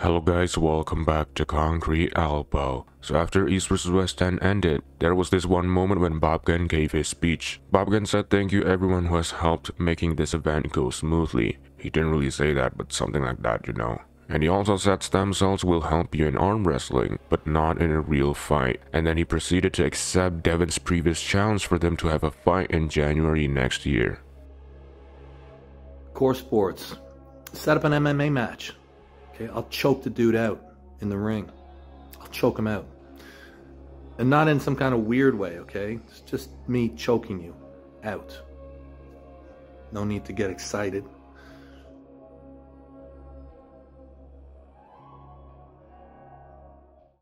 Hello guys, welcome back to Concrete Elbow. So after East vs West 10 ended, there was this one moment when Bob gave his speech. Bob said thank you everyone who has helped making this event go smoothly. He didn't really say that, but something like that, you know. And he also said stem cells will help you in arm wrestling, but not in a real fight. And then he proceeded to accept Devon's previous challenge for them to have a fight in January next year. Core Sports. Set up an MMA match. Okay, I'll choke the dude out in the ring. I'll choke him out. And not in some kind of weird way, okay? It's just me choking you out. No need to get excited.